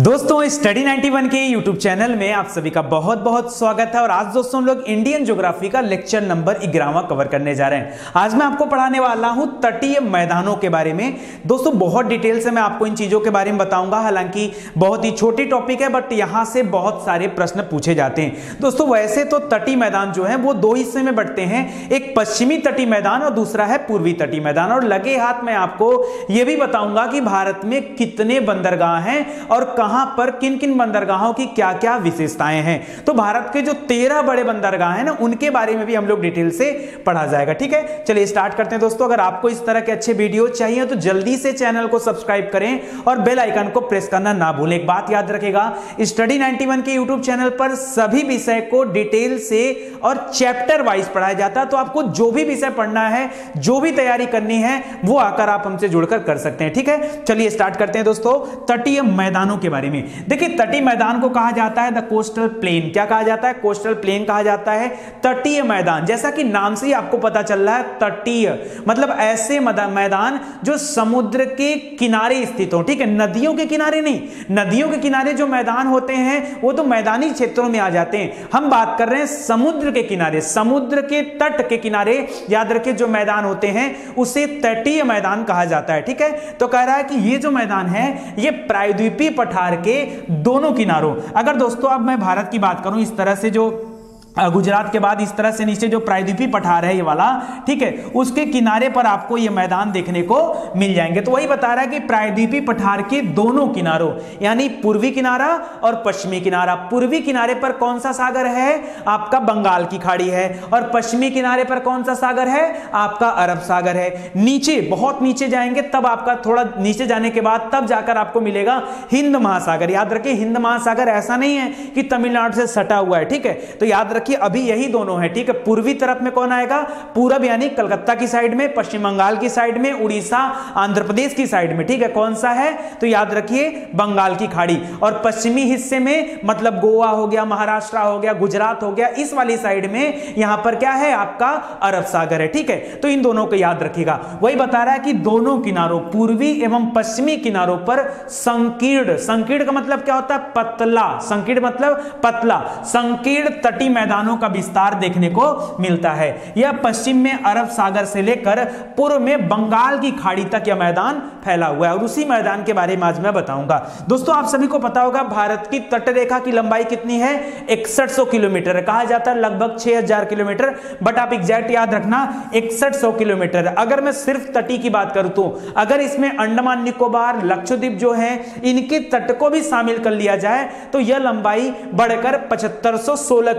दोस्तों स्टडी 91 के YouTube channel में आप सभी का बहुत बहुत स्वागत है और आज दोस्तों हम लोग इंडियन ज्योग्राफी का लेक्चर नंबर ग्यारहवा कवर करने जा रहे हैं। आज मैं आपको पढ़ाने वाला हूँ तटीय मैदानों के बारे में। दोस्तों, बहुत डिटेल से मैं आपको इन चीज़ों के बारे में बताऊँगा। हालाँकि बहुत ही छोटी टॉपिक है बट यहाँ से बहुत सारे प्रश्न पूछे जाते हैं। दोस्तों, वैसे तो तटीय मैदान जो है, वो दो हिस्से में बढ़ते हैं। एक पश्चिमी तटीय मैदान और दूसरा है पूर्वी तटीय मैदान। और लगे हाथ में आपको यह भी बताऊँगा कि भारत में कितने बंदरगाह हैं और कहाँ पर किन किन बंदरगाहों की क्या क्या विशेषताएँ हैं? तो भारत के जो तेरह बड़े बंदरगाह हैं ना, उनके बारे में भी हम लोग डिटेल से पढ़ा जाएगा, ठीक है? चलिए स्टार्ट करते हैं दोस्तों। अगर आपको इस तरह के अच्छे वीडियो चाहिए तो जल्दी से चैनल को सब्सक्राइब करें और बेल आइकन को प्रेस करना ना भूलें। एक बात याद रखेगा, स्टडी 91 के यूट्यूब चैनल पर सभी विषय को डिटेल से और चैप्टर वाइज पढ़ाया जाता है तो आपको जो भी विषय पढ़ना है, जो भी तैयारी करनी है, वो आकर आप हमसे जुड़कर कर सकते हैं, ठीक है? चलिए स्टार्ट करते हैं दोस्तों। तटीय मैदानों के बारे में। देखिए, तटीय मैदान को कहा जाता है द कोस्टल प्लेन क्या कहा जाता है? कोस्टल प्लेन कहा जाता है। तटीय मैदान। जैसा कि नाम से ही आपको पता चल रहा है, तटीय। मतलब ऐसे मैदान जो समुद्र के किनारे स्थित हो। ठीक है, नदियों के किनारे नहीं। नदियों के किनारे जो मैदान होते हैं, वो तो मैदानी क्षेत्रों में आ जाते हैं। हम बात कर रहे हैं समुद्र के किनारे। समुद्र के तट के किनारे, याद रखिए, जो मैदान होते हैं, उसे तटीय मैदान कहा जाता है। ठीक है? तो कह रहा है कि ये जो मैदान है, ये प्रायद्वीपीय पठार के दोनों किनारों। अगर दोस्तों, अब मैं भारत की बात करूँ, इस तरह से जो गुजरात के बाद इस तरह से नीचे जो प्रायद्वीपी पठार है ये वाला, ठीक है, उसके किनारे पर आपको ये मैदान देखने को मिल जाएँगे। तो वही बता रहा है कि प्रायद्वीपी पठार के दोनों किनारों, यानी पूर्वी किनारा और पश्चिमी किनारा। पूर्वी किनारे पर कौन सा सागर है? आपका बंगाल की खाड़ी है। और पश्चिमी किनारे पर कौन सा सागर है? आपका अरब सागर है। नीचे, बहुत नीचे जाएँगे, तब आपका थोड़ा नीचे जाने के बाद तब जाकर आपको मिलेगा हिंद महासागर। याद रखिए हिंद महासागर ऐसा नहीं है कि तमिलनाडु से सटा हुआ है, ठीक है? तो याद रखिए अभी यही दोनों है, ठीक है? पूर्वी तरफ़ में कौन आएगा? पूरब यानी कलकत्ता की साइड में, पश्चिम बंगाल की साइड में, उड़ीसा, आंध्र प्रदेश की साइड में, ठीक है? कौन सा है? तो याद रखिए, बंगाल की खाड़ी। और पश्चिमी हिस्से में मतलब गोवा हो गया, महाराष्ट्र हो गया, गुजरात हो गया, इस वाली साइड में यहाँ पर क्या है? आपका अरब सागर है, ठीक है? तो इन दोनों को याद रखिएगा। वही बता रहा है कि दोनों किनारों, पूर्वी एवं पश्चिमी किनारों पर संकीर्ण संकीर्ण का मतलब क्या होता है? पतला, संकीर्ण मतलब पतला। संकीर्ण तटी मैदान मैदानों का विस्तार देखने को मिलता है। यह पश्चिम में अरब सागर से लेकर पूर्व में बंगाल की खाड़ी तक यह मैदान फैला हुआ है और उसी मैदान के बारे में आज मैं बताऊँगा। दोस्तों, आप सभी को पता होगा, भारत की तट रेखा की लंबाई कितनी है? इकसठ किलोमीटर। कहा जाता है लगभग 6000 किलोमीटर, बट आप एग्जैक्ट याद रखना, इकसठ किलोमीटर। अगर मैं सिर्फ़ तटी की बात करूँ तो अगर इसमें अंडमान, निकोबार, लक्षद्वीप जो है, इनके तट को भी शामिल कर लिया जाए तो यह लंबाई बढ़कर पचहत्तर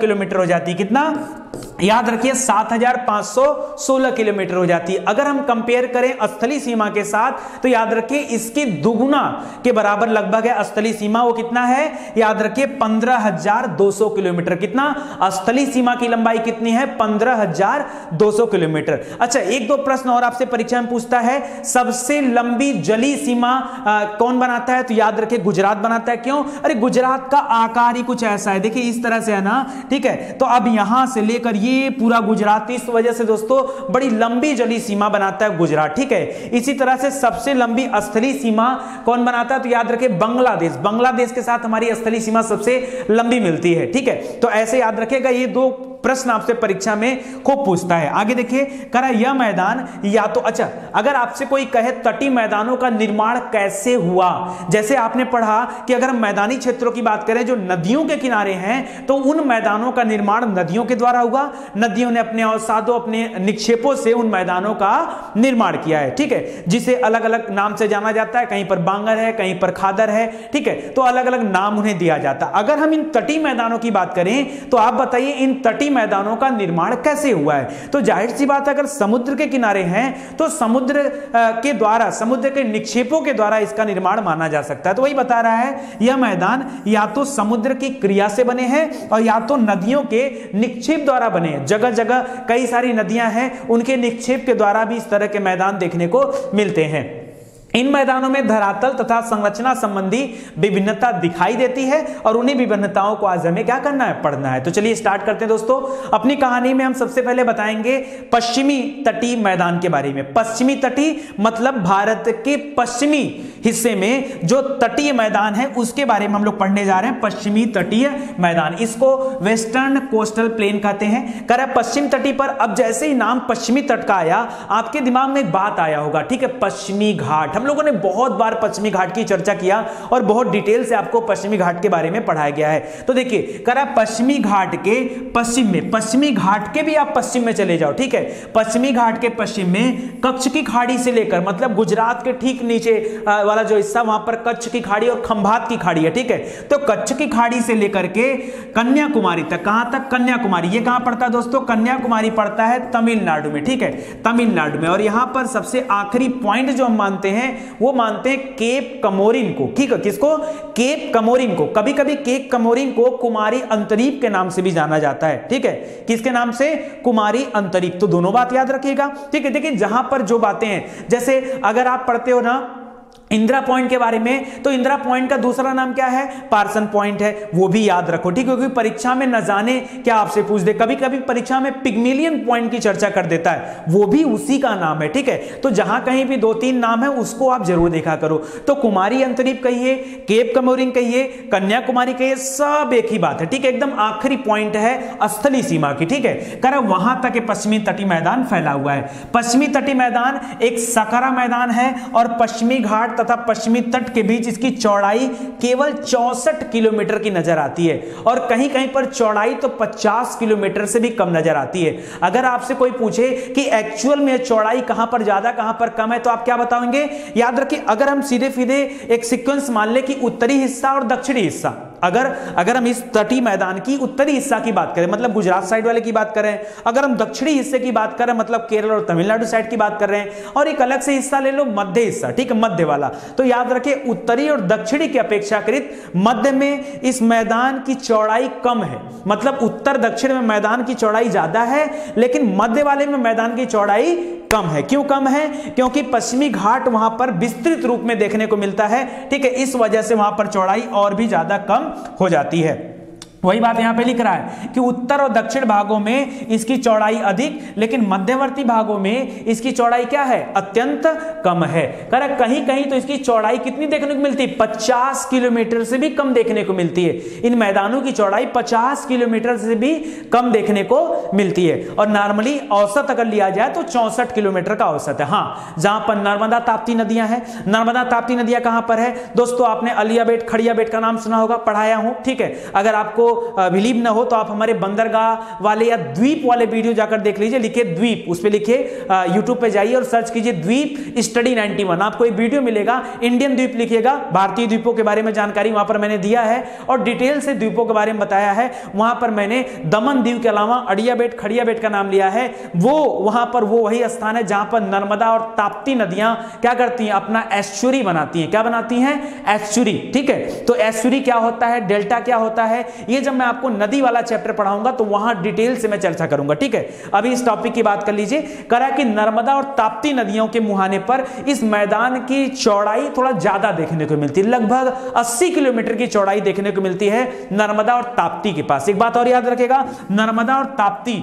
किलोमीटर हो जाती है। कितना? याद रखिए 7,516 किलोमीटर हो जाती है। अगर हम कंपेयर करें स्थली सीमा के साथ तो याद रखिए इसकी दुगुना के बराबर लगभग है स्थली सीमा। वो कितना है? याद रखिए 15,200 किलोमीटर। कितना? स्थली सीमा की लंबाई कितनी है? 15,200 किलोमीटर। अच्छा एक दो प्रश्न और आपसे परीक्षा में पूछता है सबसे लंबी जली सीमा आ, कौन बनाता है? तो याद रखिए गुजरात बनाता है। क्यों? अरे गुजरात का आकार ही कुछ ऐसा है। देखिए इस तरह से है ना? ठीक है तो अब यहाँ से लेकर ये पूरा गुजरात, इस वजह से दोस्तों, बड़ी लंबी जली सीमा बनाता है गुजरात, ठीक है? इसी तरह से सबसे लंबी स्थली सीमा कौन बनाता है? तो याद रखे, बांग्लादेश। बांग्लादेश के साथ हमारी स्थली सीमा सबसे लंबी मिलती है, ठीक है? तो ऐसे याद रखेगा, ये दो प्रश्न आपसे परीक्षा में खूब पूछता है। आगे देखिए करा यह मैदान या तो अच्छा अगर आपसे कोई कहे, तटी मैदानों का निर्माण कैसे हुआ? जैसे आपने पढ़ा कि अगर मैदानी क्षेत्रों की बात करें, जो नदियों के किनारे हैं तो उन मैदानों का निर्माण नदियों के द्वारा हुआ। नदियों ने अपने अवसादों, अपने निक्षेपों से उन मैदानों का निर्माण किया है। ठीक है? जिसे अलग अलग नाम से जाना जाता है। कहीं पर बांगर है, कहीं पर खादर है। ठीक है? तो अलग अलग नाम उन्हें दिया जाता। अगर हम इन तटी मैदानों की बात करें तो आप बताइए, इन तटी मैदानों का निर्माण कैसे हुआ है? तो ज़ाहिर सी बात अगर समुद्र के किनारे हैं तो समुद्र के द्वारा, समुद्र के निक्षेपों के द्वारा इसका निर्माण माना जा सकता है। तो वही बता रहा है, यह मैदान या तो समुद्र की क्रिया से बने हैं और या तो नदियों के निक्षेप द्वारा बने हैं। जगह जगह कई सारी नदियाँ हैं, उनके निक्षेप के द्वारा भी इस तरह के मैदान देखने को मिलते हैं। इन मैदानों में धरातल तथा संरचना संबंधी विभिन्नता दिखाई देती है और उन्हीं विभिन्नताओं को आज हमें क्या करना है, पढ़ना है। तो चलिए स्टार्ट करते हैं दोस्तों। अपनी कहानी में हम सबसे पहले बताएँगे पश्चिमी तटीय मैदान के बारे में। पश्चिमी तटीय मतलब भारत के पश्चिमी हिस्से में जो तटीय मैदान है, उसके बारे में हम लोग पढ़ने जा रहे हैं। पश्चिमी तटीय मैदान, इसको वेस्टर्न कोस्टल प्लेन कहते हैं। कर पश्चिम तटीय पर अब जैसे ही नाम पश्चिमी तट का आया, आपके दिमाग में एक बात आया होगा, ठीक है? पश्चिमी घाट। हम लोगों ने बहुत बार पश्चिमी घाट की चर्चा किया और बहुत डिटेल से आपको पश्चिमी घाट के बारे में पढ़ाया गया है। तो देखिए करा पश्चिमी घाट के पश्चिम में, पश्चिमी घाट के भी आप पश्चिम में चले जाओ, ठीक है? पश्चिमी घाट के पश्चिम में कच्छ की खाड़ी से लेकर मतलब गुजरात के ठीक नीचे वाला जो हिस्सा, वहाँ पर कच्छ की खाड़ी और खंभात की खाड़ी है, ठीक है? तो कच्छ की खाड़ी से लेकर के कन्याकुमारी तक, कहाँ तक? कन्याकुमारी। ये कहाँ पड़ता है दोस्तों? कन्याकुमारी पड़ता है तमिलनाडु में, ठीक है? तमिलनाडु में। और यहाँ पर सबसे आखिरी पॉइंट जो हम मानते हैं वो मानते हैं केप कमोरिन को। ठीक है, किसको? केप कमोरिन को। कभी कभी केप कमोरिन को कुमारी अंतरीप के नाम से भी जाना जाता है। ठीक है? किसके नाम से? कुमारी अंतरीप। तो दोनों बात याद रखिएगा। ठीक है, देखिए जहाँ पर जो बातें हैं, जैसे अगर आप पढ़ते हो ना इंदिरा पॉइंट के बारे में। तो इंदिरा पॉइंट का दूसरा नाम क्या है? पार्सन पॉइंट है, वो भी याद रखो, ठीक है? क्योंकि परीक्षा में न जाने क्या आपसे पूछ दे। कभी कभी परीक्षा में पिग्मिलियन पॉइंट की चर्चा कर देता है, वो भी उसी का नाम है, ठीक है? तो जहाँ कहीं भी दो तीन नाम है, उसको आप ज़रूर देखा करो। तो कुमारी अंतरीप कहिए, केप कमोरिंग कहिए, कन्याकुमारी कहिए, सब एक ही बात है, ठीक है? एकदम आखिरी पॉइंट है स्थली सीमा की, ठीक है? कर वहाँ तक पश्चिमी तटी मैदान फैला हुआ है। पश्चिमी तटी मैदान एक सकरा मैदान है और पश्चिमी घाट तथा पश्चिमी तट के बीच, इसकी चौड़ाई केवल चौसठ किलोमीटर की नज़र आती है। और कहीं कहीं पर चौड़ाई तो 50 किलोमीटर से भी कम नज़र आती है। अगर आपसे कोई पूछे कि एक्चुअल में चौड़ाई कहाँ पर ज़्यादा, कहाँ पर कम है तो आप क्या बताएँगे? याद रखिए अगर हम सीधे सीधे एक सिक्वेंस मान ले कि उत्तरी हिस्सा और दक्षिणी हिस्सा अगर अगर हम इस तटीय मैदान की उत्तरी हिस्सा की बात करें मतलब गुजरात साइड वाले की बात करें, अगर हम दक्षिणी हिस्से की बात करें मतलब केरल और तमिलनाडु साइड की बात कर रहे हैं और एक अलग से हिस्सा ले लो, मध्य हिस्सा, ठीक है मध्य वाला तो याद रखें, उत्तरी और दक्षिणी की अपेक्षाकृत मध्य में इस मैदान की चौड़ाई कम है। मतलब उत्तर दक्षिण में मैदान की चौड़ाई ज़्यादा है, लेकिन मध्य वाले में मैदान की चौड़ाई कम है। क्यों कम है? क्योंकि पश्चिमी घाट वहाँ पर विस्तृत रूप में देखने को मिलता है, ठीक है, इस वजह से वहाँ पर चौड़ाई और भी ज़्यादा कम हो जाती है। वही बात यहाँ पे लिख रहा है कि उत्तर और दक्षिण भागों में इसकी चौड़ाई अधिक, लेकिन मध्यवर्ती भागों में इसकी चौड़ाई क्या है? अत्यंत कम है। कर कहीं कहीं तो इसकी चौड़ाई कितनी देखने को मिलती? है पचास किलोमीटर से भी कम देखने को मिलती है। इन मैदानों की चौड़ाई पचास किलोमीटर से भी कम देखने को मिलती है। और नॉर्मली औसत अगर लिया जाए तो चौसठ किलोमीटर का औसत है। हाँ जहाँ पर नर्मदा ताप्ती नदियाँ हैं। नर्मदा ताप्ती नदियाँ कहाँ पर है? दोस्तों, आपने अलिया बेट खड़िया बेट का नाम सुना होगा, पढ़ाया हूँ, ठीक है? अगर आपको बिलीव ना हो तो आप हमारे बंदरगाह वाले या द्वीप वाले वीडियो जाकर देख लीजिए लिखिए द्वीप। उस पर लिखिए यूट्यूब पे जाइए और सर्च कीजिए द्वीप स्टडी 91 आपको एक वीडियो मिलेगा इंडियन द्वीप लिखिएगा, भारतीय द्वीपों के बारे में जानकारी वहाँ पर मैंने दिया है और डिटेल से द्वीपों के बारे में बताया है। वहाँ पर मैंने दमन द्वीप के अलावा अड़िया बेट खड़िया बेट का नाम लिया है। वो, वहाँ पर वो वही स्थान है जहाँ पर नर्मदा और ताप्ती नदियाँ क्या करती हैं? अपना एस्चुरी बनाती हैं। क्या बनाती हैं? एस्चुरी ठीक है? तो एस्चुरी क्या होता है? डेल्टा क्या होता है? ये जब मैं आपको नदी वाला चैप्टर पढ़ाऊँगा तो वहाँ डिटेल से मैं चर्चा करूँगा, ठीक है? अभी इस टॉपिक की बात कर लीजिए। करा कि नर्मदा और ताप्ती नदियों के मुहाने पर इस मैदान की चौड़ाई थोड़ा ज़्यादा देखने को मिलती है। लगभग 80 किलोमीटर की चौड़ाई देखने को मिलती है नर्मदा और ताप्ती के पास। एक बात और याद रखेगा, नर्मदा और ताप्ती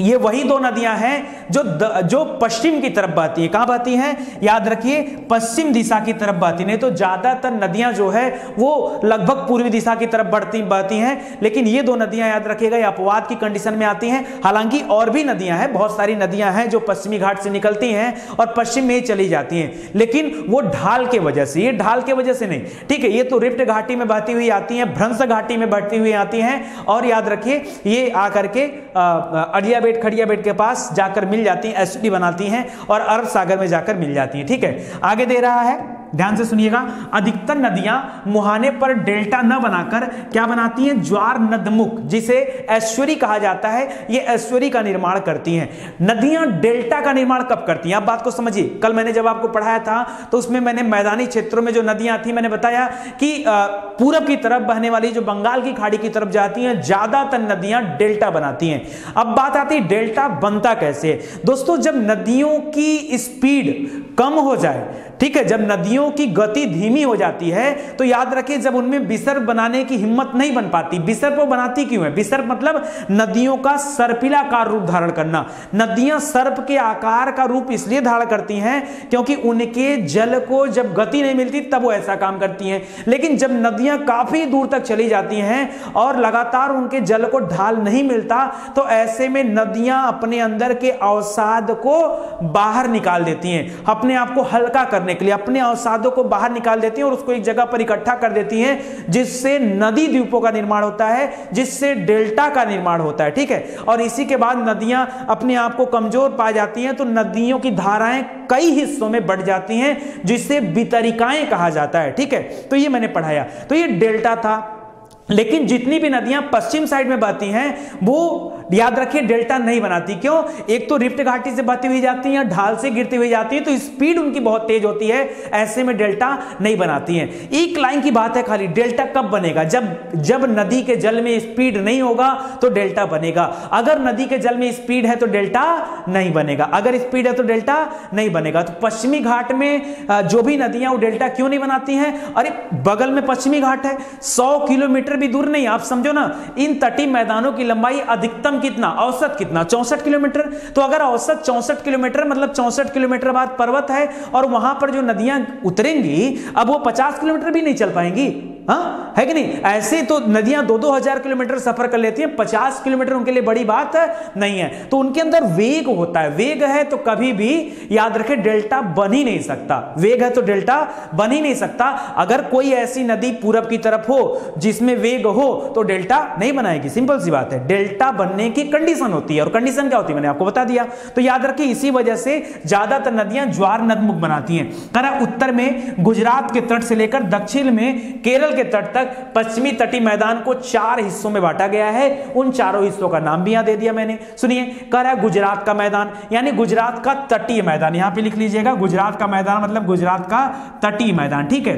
ये वही दो नदियाँ हैं जो द, जो पश्चिम की तरफ़ बहती है। कहाँ बहती हैं? याद रखिए पश्चिम दिशा की तरफ़ बहती नहीं तो ज़्यादातर नदियाँ जो है वो लगभग पूर्वी दिशा की तरफ़ बढ़ती बहती हैं। लेकिन ये दो नदियाँ याद रखिएगा ये अपवाद की कंडीशन में आती हैं। हालाँकि और भी नदियाँ हैं बहुत सारी नदियाँ हैं जो पश्चिमी घाट से निकलती हैं और पश्चिम में ही चली जाती हैं। लेकिन वो ढाल के वजह से ये ढाल के वजह से नहीं। ठीक है ये तो रिफ्ट घाटी में बहती हुई आती हैं भ्रंश घाटी में बढ़ती हुई आती हैं। और याद रखिए ये आकर के अड़िया बेट खड़िया बेट के पास जाकर मिल जाती हैं एसिडी बनाती हैं और अरब सागर में जाकर मिल जाती हैं। ठीक है? आगे दे रहा है। ध्यान से सुनिएगा, अधिकतर नदियाँ मुहाने पर डेल्टा न बनाकर क्या बनाती हैं? ज्वार नदमुख, जिसे ऐश्वरी कहा जाता है, ये ऐश्वरी का निर्माण करती हैं। नदियाँ डेल्टा का निर्माण कब करती हैं? आप बात को समझिए। कल मैंने जब आपको पढ़ाया था तो उसमें मैंने मैदानी क्षेत्रों में जो नदियाँ थी, मैंने बताया कि पूरब की तरफ़ बहने वाली जो बंगाल की खाड़ी की तरफ़ जाती हैं, ज़्यादातर नदियाँ डेल्टा बनाती हैं। अब बात आती है डेल्टा बनता कैसे? दोस्तों, जब नदियों की स्पीड कम हो जाए ठीक है, जब नदियों की गति धीमी हो जाती है तो याद रखिए, जब उनमें विसर्ग बनाने की हिम्मत नहीं बन पाती विसर्ग वो बनाती क्यों है? विसर्ग मतलब नदियों का सर्पिलाकार रूप धारण करना। नदियाँ सर्प के आकार का रूप इसलिए धारण करती हैं, क्योंकि उनके जल को जब गति नहीं मिलती, तब वो ऐसा काम करती हैं। लेकिन जब नदियाँ काफ़ी दूर तक चली जाती हैं और लगातार उनके जल को ढाल नहीं मिलता तो ऐसे में नदियाँ अपने अंदर के अवसाद को बाहर निकाल देती हैं, अपने आप को हल्का करने। के लिए, अपने अवसादों को बाहर निकाल देती हैं और उसको एक जगह पर इकट्ठा कर देती हैं, जिससे नदी द्वीपों का निर्माण होता है, जिससे डेल्टा का निर्माण होता है, ठीक है? और इसी के बाद नदियाँ अपने आप को कमज़ोर पा जाती हैं तो नदियों की धाराएँ कई हिस्सों में बढ़ जाती हैं, जिसे वितरिकाएँ कहा जाता है, ठीक है? तो ये मैंने पढ़ाया। तो ये डेल्टा था लेकिन जितनी भी नदियाँ पश्चिम साइड में बहती हैं, वो याद रखिए डेल्टा नहीं बनाती। क्यों? एक तो रिफ्ट घाटी से बहती हुई जाती है, ढाल से गिरती हुई जाती है तो स्पीड उनकी बहुत तेज होती है, ऐसे में डेल्टा नहीं बनाती है। एक लाइन की बात है खाली, डेल्टा कब बनेगा? जब जब नदी के जल में स्पीड नहीं होगा तो डेल्टा बनेगा। अगर नदी के जल में स्पीड है तो डेल्टा नहीं बनेगा। अगर स्पीड है तो डेल्टा नहीं बनेगा। तो पश्चिमी घाट में जो भी नदियाँ, वो डेल्टा क्यों नहीं बनाती हैं? अरे, बगल में पश्चिमी घाट है। सौ किलोमीटर भी दूर नहीं, आप समझो ना, इन तटी मैदानों की लंबाई अधिकतम कितना, औसत कितना? चौसठ किलोमीटर। तो अगर औसत चौसठ किलोमीटर मतलब चौसठ किलोमीटर बाद पर्वत है और वहाँ पर जो नदियाँ उतरेंगी, अब वो पचास किलोमीटर भी नहीं चल पाएँगी। हाँ? है कि नहीं? ऐसे तो नदियाँ दो दो हज़ार किलोमीटर सफ़र कर लेती हैं, पचास किलोमीटर उनके लिए बड़ी बात नहीं है। तो उनके अंदर वेग होता है। वेग है तो कभी भी याद रखे, डेल्टा बन ही नहीं सकता। वेग है तो डेल्टा बन ही नहीं सकता। अगर कोई ऐसी नदी पूरब की तरफ़ हो, जिसमें वेग हो तो डेल्टा नहीं बनाएगी। सिंपल सी बात है। डेल्टा बनने की कंडीशन होती है। और कंडीशन क्या होती है? मैंने आपको बता दिया। तो याद रखिए, इसी वजह से ज़्यादातर नदियाँ ज्वार नदमुख बनाती हैं। करा उत्तर में गुजरात के तट से लेकर दक्षिण में केरल के तट तक पश्चिमी तटी मैदान को चार हिस्सों में बांटा गया है। उन चारों हिस्सों का नाम भी यहाँ दे दिया मैंने। सुनिए है गुजरात का मैदान, यानी गुजरात का तटीय मैदान। यहाँ पे लिख लीजिएगा, गुजरात का मैदान मतलब गुजरात का तटीय मैदान। ठीक है?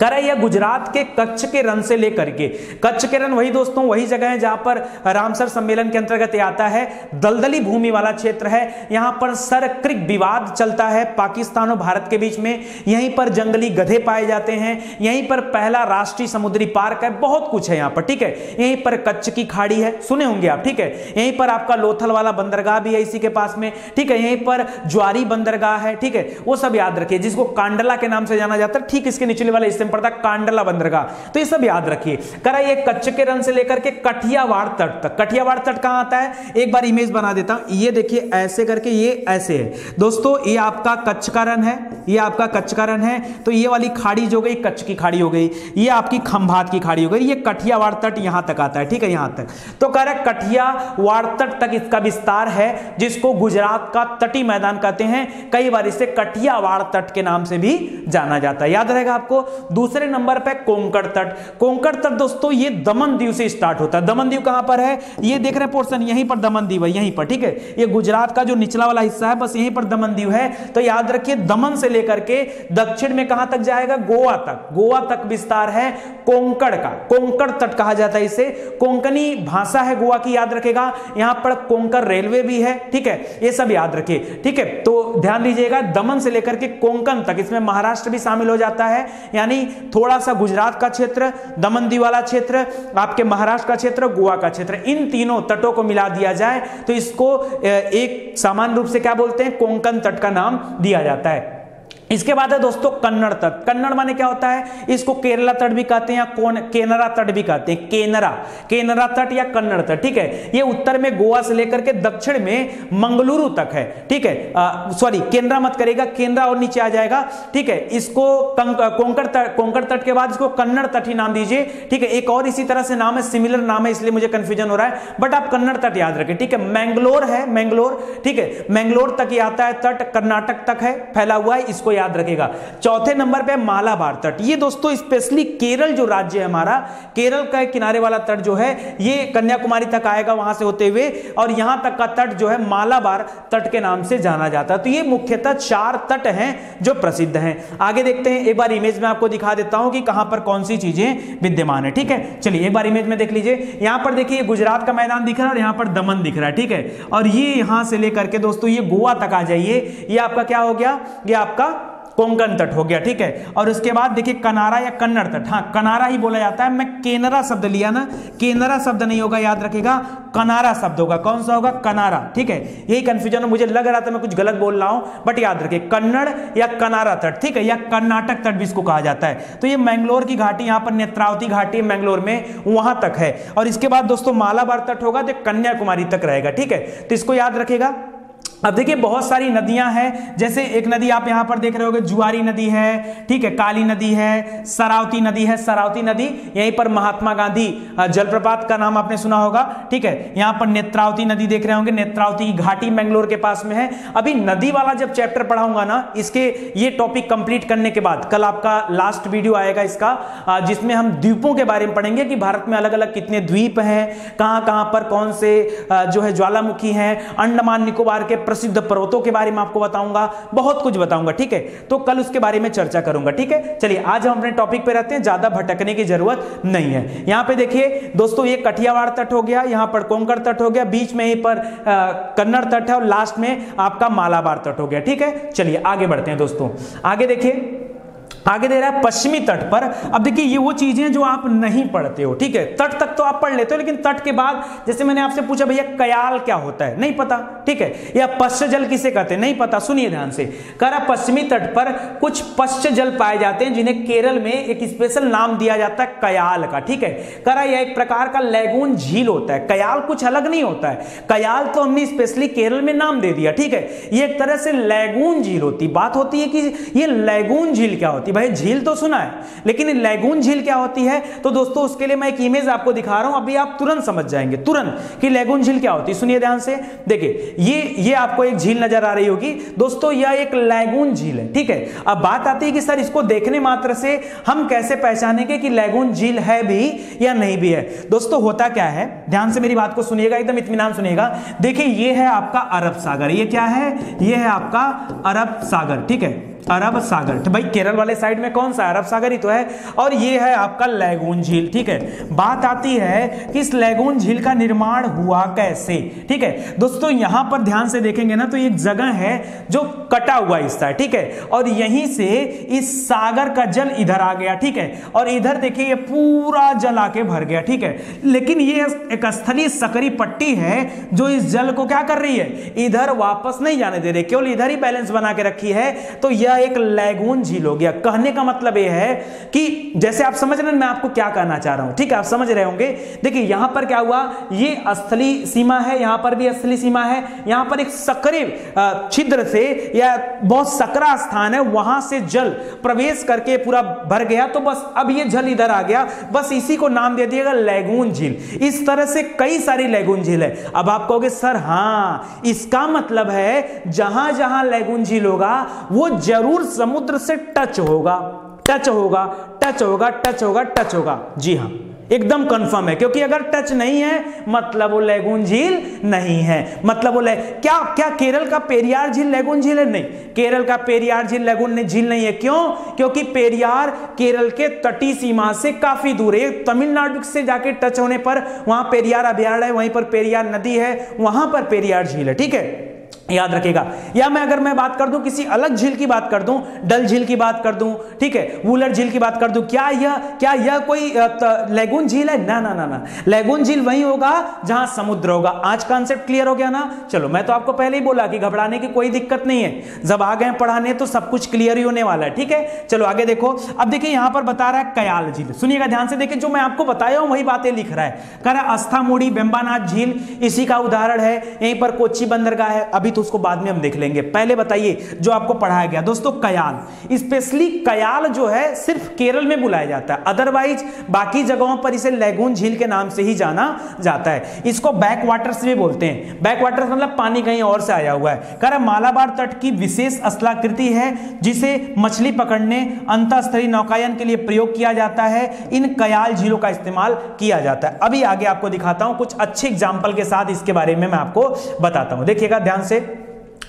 करे गुजरात के कच्छ के रन से लेकर के। कच्छ के रन, वही दोस्तों, वही जगह है जहाँ पर रामसर सम्मेलन के अंतर्गत आता है। दलदली भूमि वाला क्षेत्र है। यहाँ पर सर क्रिक विवाद चलता है। पाकिस्तान और भारत के बीच में यहीं पर जंगली गधे पाए जाते हैं। यहीं पर पहला राष्ट्रीय समुद्री पार्क है। बहुत कुछ है यहाँ पर, ठीक है? यहीं पर कच्छ की खाड़ी है। सुने होंगे आप, ठीक है? यहीं पर आपका लोथल वाला बंदरगाह भी है इसी के पास में, ठीक है? यहीं पर ज्वारी बंदरगाह है, ठीक है? वो सब याद रखिए। जिसको कांडला के नाम से जाना जाता है, ठीक इसके निचले वाले से पड़ता है कांडला बंदरगाह। तो ये सब याद रखिए। करा ये कच्चे के रन से लेकर के कठियावाड़ तट तक। कठियावाड़ तट कहाँ आता है? एक बार इमेज बना देता हूँ। ये देखिए, ऐसे करके ये ऐसे है। दोस्तों, ये आपका कच्छ का रन है। ये आपका कच्छ का रन है। तो ये वाली खाड़ी जो गई, कच्छ की खाड़ी हो गई। ये आपकी खंभात की खाड़ी हो गई। ये कठियावाड़ तट यहाँ तक आता है। ठीक है, यहाँ तक। तो कह रहा है, कठियावाड़ तट तक इसका विस्तार है, जिसको गुजरात का तटी मैदान कहते हैं। कई बार इसे कठियावाड़ तट के नाम से भी जाना जाता है। याद रहेगा आपको? दूसरे नंबर पे कोंकण तट। कोंकण तट दोस्तों, ये दमन दीव से स्टार्ट होता है। दमन दीव कहाँ पर है? ये देख रहे हैं पोर्शन यहीं पर दमन दीव है, यहीं पर, ठीक है? ये गुजरात का जो निचला वाला हिस्सा है, बस यहीं पर दमन दीव है। तो याद रखिए, दमन से लेकर के दक्षिण में कहाँ तक जाएगा? गोवा तक। गोवा तक विस्तार है कोंकण का। कोंकण तट कहा जाता है इसे। कोंकणी भाषा है गोवा की, याद रखेगा। यहाँ पर कोंकण रेलवे भी है, ठीक है? ये सब याद रखिए, ठीक है? तो ध्यान दीजिएगा, दमन से लेकर के कोंकण तक, इसमें महाराष्ट्र भी शामिल हो जाता है। यानी थोड़ा सा गुजरात का क्षेत्र, दमन दीवाला क्षेत्र, आपके महाराष्ट्र का क्षेत्र, गोवा का क्षेत्र। इन तीनों तटों को मिला दिया जाए तो इसको एक सामान्य रूप से क्या बोलते हैं? कोंकण तट का नाम दिया जाता है। इसके बाद है दोस्तों कन्नड़ तट। कन्नड़ माने क्या होता है? इसको केरला तट भी कहते हैं या कौन केनरा तट भी कहते हैं। केनरा। केनरा तट या कन्नड़ तट, ठीक है? ये उत्तर में गोवा से लेकर के दक्षिण में मंगलुरु तक है, ठीक है? सॉरी केनरा मत करेगा केनरा और नीचे आ जाएगा, ठीक है? इसको कोंकण तट कोंकण तट के बाद इसको कन्नड़ तट ही नाम दीजिए, ठीक है? एक और इसी तरह से नाम है सिमिलर नाम है, इसलिए मुझे कंफ्यूजन हो रहा है बट आप कन्नड़ तट याद रखें, ठीक है? मैंगलोर है, मैंगलोर, ठीक है? मैंगलोर तक ही आता है तट, कर्नाटक तक है, फैला हुआ है, इसको याद रखेगा। चौथे नंबर पे मालाबार तट। ये दोस्तों, स्पेशली केरल जो राज्य है हमारा, केरल का किनारे वाला तट जो है, ये कन्याकुमारी तक आएगा वहाँ से होते हुए, और यहाँ तक का तट जो है मालाबार तट के नाम से जाना जाता है। तो ये मुख्यतः चार तट हैं जो प्रसिद्ध हैं। आगे देखते हैं, एक बार इमेज में आपको दिखा देता हूँ कि कहाँ पर कौन सी चीज़ें विद्यमान है, ठीक है? चलिए, एक बार इमेज में देख लीजिए। यहाँ पर देखिए, गुजरात का मैदान दिख रहा है और यहाँ पर दमन दिख रहा है, ठीक है? और ये यहाँ से लेकर के दोस्तों, ये गोवा तक आ जाइए। ये आपका क्या हो गया? ये आपका कोंकण तट हो गया, ठीक है? और उसके बाद देखिए, कनारा या कन्नड़ तट। हाँ कनारा ही बोला जाता है। मैं केनरा शब्द लिया ना, केनरा शब्द नहीं होगा, याद रखेगा कनारा शब्द होगा। कौन सा होगा? कनारा, ठीक है? यही कंफ्यूजन मुझे लग रहा था मैं कुछ गलत बोल रहा हूँ बट याद रखिए, कन्नड़ या कनारा तट, ठीक है? या कर्नाटक तट भी इसको कहा जाता है। तो ये मैंगलोर की घाटी, यहाँ पर नेत्रावती घाटी मैंगलोर में, वहाँ तक है। और इसके बाद दोस्तों, मालाबार तट होगा तो कन्याकुमारी तक रहेगा, ठीक है? तो इसको याद रखेगा अब देखिए, बहुत सारी नदियाँ हैं। जैसे एक नदी आप यहाँ पर देख रहे होगे, जुआरी नदी है, ठीक है, काली नदी है, सरावती नदी है। सरावती नदी, यहीं पर महात्मा गांधी जलप्रपात का नाम आपने सुना होगा, ठीक है? यहाँ पर नेत्रावती नदी देख रहे होंगे, नेत्रावती घाटी मैंगलोर के पास में है। अभी नदी वाला जब चैप्टर पढ़ाऊँगा ना, इसके ये टॉपिक कंप्लीट करने के बाद, कल आपका लास्ट वीडियो आएगा इसका जिसमें हम द्वीपों के बारे में पढ़ेंगे कि भारत में अलग अलग कितने द्वीप हैं कहाँ कहाँ पर कौन से जो है ज्वालामुखी हैं, अंडमान निकोबार के प्रसिद्ध पर्वतों के बारे में आपको बताऊँगा, बहुत कुछ बताऊँगा, ठीक है? तो कल उसके बारे में चर्चा करूँगा, ठीक है? चलिए, आज हम अपने टॉपिक पे रहते हैं, ज़्यादा भटकने की ज़रूरत नहीं है। यहाँ पे देखिए, दोस्तों, ये कठियावाड़ तट हो गया, यहाँ पर कोंकण तट हो गया, बीच में ही पर कन्नड़ तट है, और लास्ट में आपका मालाबार तट हो गया, ठीक है? चलिए, आगे बढ़ते हैं, दोस्तों। आगे देखिए आगे दे रहा है पश्चिमी तट पर। अब देखिए, ये वो चीज़ें जो आप नहीं पढ़ते हो, ठीक है? तट तक तो आप पढ़ लेते हो, लेकिन तट के बाद, जैसे मैंने आपसे पूछा, भैया, कयाल क्या होता है? नहीं पता, ठीक है? या पश्च जल किसे कहते हैं? नहीं पता, सुनिए ध्यान से। कह रहा, पश्चिमी तट पर कुछ पश्च जल पाए जाते हैं, जिन्हें केरल में एक स्पेशल नाम दिया जाता है कयाल का, ठीक है? कह रहा, यह एक प्रकार का लैगून झील होता है। कयाल कुछ अलग नहीं होता है। कयाल तो हमने स्पेशली केरल में नाम दे दिया, ठीक है? ये एक तरह से लैगून झील होती बात होती है कि ये लैगून झील क्या होती भाई झील तो सुना है, लेकिन लैगून झील क्या होती है? तो दोस्तों, उसके लिए मैं एक इमेज आपको दिखा रहा हूँ, अभी आप तुरंत समझ जाएँगे, तुरंत कि लैगून झील क्या होती है। सुनिए ध्यान से, देखिए, ये ये आपको एक झील नज़र आ रही होगी। दोस्तों, यह एक लैगून झील है, ठीक है? अब बात आती है कि सर, इसको देखने मात्र से हम कैसे पहचानेंगे कि लैगून झील है भी या नहीं भी है? दोस्तों, होता क्या है? ध्यान से मेरी बात को सुनिएगा, एकदम इत्मीनान सुनिएगा। देखिए, ये है आपका अरब सागर, ये क्या है? ये है आपका अरब सागर, ठीक है? अरब सागर। तो भाई, केरल वाले साइड में कौन सा अरब सागर ही तो है। और ये है आपका लैगून झील, ठीक है? बात आती है कि इस लैगून झील का निर्माण हुआ कैसे, ठीक है? दोस्तों, यहाँ पर ध्यान से देखेंगे ना तो एक जगह है जो कटा हुआ हिस्सा है, ठीक है? और यहीं से इस सागर का जल इधर आ गया, ठीक है? और इधर देखिए, ये पूरा जल आके भर गया, ठीक है? लेकिन ये एक स्थलीय सकरी पट्टी है जो इस जल को क्या कर रही है? इधर वापस नहीं जाने दे रही। केवल इधर ही बैलेंस बना के रखी है। तो यह यह एक लैगून झील हो गया। कहने का मतलब यह है कि जैसे आप समझ रहे हैं मैं आपको क्या कहना चाह रहा हूँ, ठीक है? आप समझ रहे होंगे। देखिए, यहाँ पर क्या हुआ? ये स्थली सीमा है, यहाँ पर भी स्थली सीमा है। यहाँ पर एक सकरे छिद्र से या बहुत सकरा स्थान है, वहाँ से जल प्रवेश करके पूरा भर गया। तो बस अब ये जल इधर आ गया। बस इसी को नाम दे दिएगा लैगून झील। इस तरह से कई सारी लैगून झील है। अब आप कहोगे, सर, हाँ, इसका मतलब है जहाँ जहाँ लैगून झील होगा, वो ज़रूर ज़रूर समुद्र से टच होगा टच होगा टच होगा टच होगा टच होगा। जी हाँ एकदम कंफर्म है, क्योंकि अगर टच नहीं है मतलब वो लेगुन झील नहीं है। मतलब वो ले, क्या क्या केरल का पेरियार झील लेगुन झील है? नहीं, केरल का पेरियार झील लेगुन झील नहीं है। क्यों? क्योंकि पेरियार केरल के तटी सीमा से काफ़ी दूर है। तमिलनाडु से जाके टच होने पर वहाँ पेरियार अभ्यारण्य है, वहीं पर पेरियार नदी है, वहाँ पर पेरियार झील है, ठीक है? याद रखेगा। या मैं अगर मैं बात कर दूँ, किसी अलग झील की बात कर दूँ, डल झील की बात कर दूँ, ठीक है, वूलर झील की बात कर दूँ, क्या यह क्या यह कोई लेगुन झील है? ना ना ना ना। लेगुन झील वही होगा जहाँ समुद्र होगा। आज कॉन्सेप्ट क्लियर हो गया ना? चलो, मैं तो आपको पहले ही बोला कि घबराने की कोई दिक्कत नहीं है। जब आ गए पढ़ाने तो सब कुछ क्लियर ही होने वाला है, ठीक है? चलो, आगे देखो। अब देखिए, यहाँ पर बता रहा है कयाल झील। सुनिएगा ध्यान से, देखिए, जो मैं आपको बताया हूँ, वही बातें लिख रहा है। कह रहा अस्थामूड़ी बेम्बानाथ झील, इसी का उदाहरण है। यहीं पर कोच्चि बंदरगाह है, अभी तो उसको बाद में हम देख लेंगे। पहले बताइए, जो आपको पढ़ाया गया। दोस्तों, कयाल। स्पेशली कयाल जो है, सिर्फ़ केरल में बुलाया जाता है। अदरवाइज़ बाकी जगहों पर इसे लेगून झील के नाम से ही जाना जाता है। इसको बैक वाटर्स भी बोलते हैं। बैक वाटर्स मतलब पानी कहीं और से आया हुआ है। कह रहा मालाबार तट की विशेष स्थलाकृति है, जिसे मछली पकड़ने अंतस्तरीय नौकायन के लिए प्रयोग किया जाता है। इन कयाल झीलों का इस्तेमाल किया जाता है। अभी आगे आपको दिखाता हूँ कुछ अच्छे एग्ज़ाम्पल के साथ इसके बारे में मैं आपको बताता हूँ। देखिएगा, ध्यान से।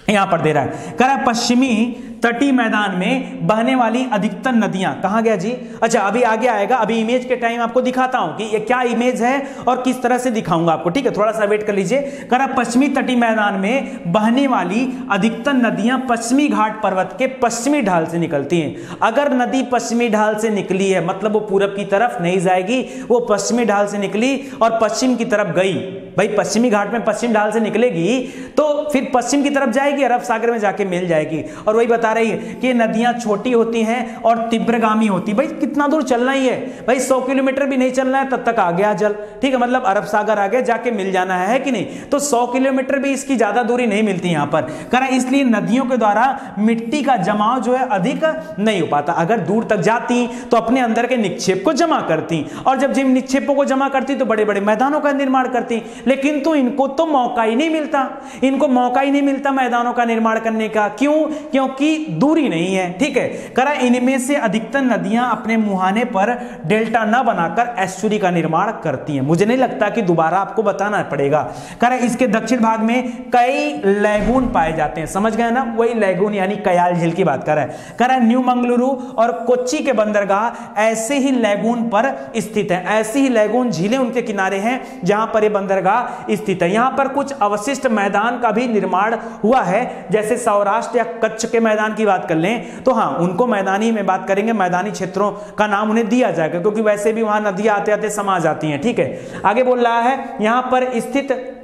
यहाँ पर दे रहा है। कह रहा है पश्चिमी तटीय मैदान में बहने वाली अधिकतर नदियाँ। कहा गया जी? अच्छा अभी आगे आएगा। अभी इमेज के टाइम आपको दिखाता हूँ कि ये क्या इमेज है और किस तरह से दिखाऊँगा आपको। ठीक है थोड़ा सा वेट कर लीजिए। करा पश्चिमी तटीय मैदान में बहने वाली अधिकतर नदियाँ पश्चिमी घाट पर्वत के पश्चिमी ढाल से निकलती हैं। अगर नदी पश्चिमी ढाल से निकली है मतलब वो पूरब की तरफ़ नहीं जाएगी, वो पश्चिमी ढाल से निकली और पश्चिम की तरफ़ गई। भाई, पश्चिमी घाट में पश्चिम ढाल से निकलेगी तो फिर पश्चिम की तरफ़ जाएगी अरब सागर में जाके मिल जाएगी। और वही बता रही है कि नदियाँ छोटी होती हैं और तीव्रगामी होती भाई कितना दूर चलना ही है। भाई सौ किलोमीटर भी नहीं चलना है तब तक आ गया जल ठीक है मतलब अरब सागर आ गया जाके मिल जाना है, है कि नहीं? तो सौ किलोमीटर भी इसकी ज़्यादा दूरी नहीं मिलती यहाँ पर। करा इसलिए नदियों के द्वारा मिट्टी का जमाव जो है अधिक नहीं हो पाता। अगर दूर तक जाती तो अपने अंदर के निक्षेप को जमा करती। और जब जिन निक्षेपों को जमा करती तो बड़े बड़े मैदानों का निर्माण करती। लेकिन तो इनको तो मौका ही नहीं मिलता। इनको मौका ही नहीं मिलता मैदानों का निर्माण करने का। क्यों? क्योंकि दूरी नहीं है, ठीक है? करा इनमें से अधिकतर नदियाँ अपने मुहाने पर डेल्टा न बनाकर एस्चुरी का निर्माण करती हैं। मुझे नहीं लगता कि दोबारा आपको बताना पड़ेगा। करा इसके दक्षिण भाग में कई लैगून पाए जाते हैं। समझ गए ना? वही लैगून यानी कयाल झील की बात कर करा न्यू मंगलुरु और कोच्चि के बंदरगाह ऐसे ही लैगून पर स्थित है। ऐसी ही लैगून झीलें उनके किनारे हैं जहाँ पर ये बंदरगाह स्थित है। यहाँ पर कुछ अवशिष्ट मैदान का भी निर्माण हुआ है, जैसे सौराष्ट्र या कच्छ के मैदान की बात कर लें तो हाँ उनको मैदानी में बात करेंगे, मैदानी क्षेत्रों का नाम उन्हें दिया जाएगा, क्योंकि वैसे भी वहाँ नदियाँ आते आते समा जाती हैं, ठीक है? आगे बोल रहा है, यहाँ पर स्थित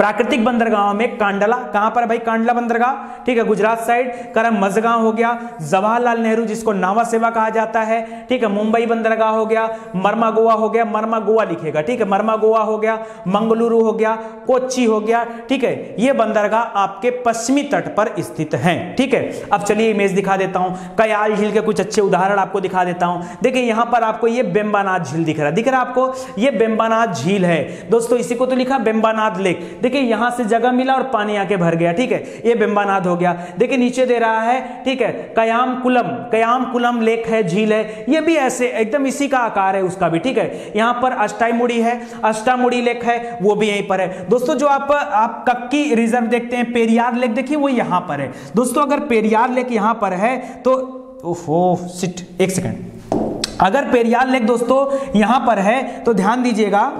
प्राकृतिक बंदरगाह में कांडला, कहाँ पर भाई कांडला बंदरगाह? ठीक है, गुजरात साइड, करम मजगांव हो गया, जवाहरलाल नेहरू जिसको नावा सेवा कहा जाता है, ठीक है, मुंबई बंदरगाह हो गया, मरमा गोवा हो गया, मरमा गोवा लिखेगा, ठीक है, मरमा गोवा हो गया, मंगलुरु हो गया, कोच्चि हो गया, ठीक है, ये बंदरगाह आपके पश्चिमी तट पर स्थित है, ठीक है। अब चलिए इमेज दिखा देता हूँ, कयाल झील के कुछ अच्छे उदाहरण आपको दिखा देता हूँ। देखिए, यहाँ पर आपको ये बेम्बानाथ झील दिख रहा है, दिख रहा है आपको? ये बेम्बानाथ झील है। दोस्तों, इसी को तो लिखा बेम्बानाथ लेक। देखिए, यहाँ से जगह मिला और पानी आके भर गया, ठीक है? ये बिंबानाथ हो गया। देखिए, नीचे दे रहा है, ठीक है? Kayamkulam Kayamkulam lake है, झील है। ये भी ऐसे, एकदम इसी का आकार है, उसका भी, ठीक है? यहाँ पर अष्टाईमुड़ी है अष्टामुड़ी लेक है, वो भी यहीं पर है। दोस्तों, जो आप आप कक्की रिज़र्व देखते हैं, पेरियार लेक देखिए, वो यहाँ पर है। दोस्तों, अगर पेरियार लेक यहाँ पर है तो ओहो, सिट, एक सेकंड। अगर पेरियार लेक दोस्तों, यहाँ पर है तो ध्यान दीजिएगा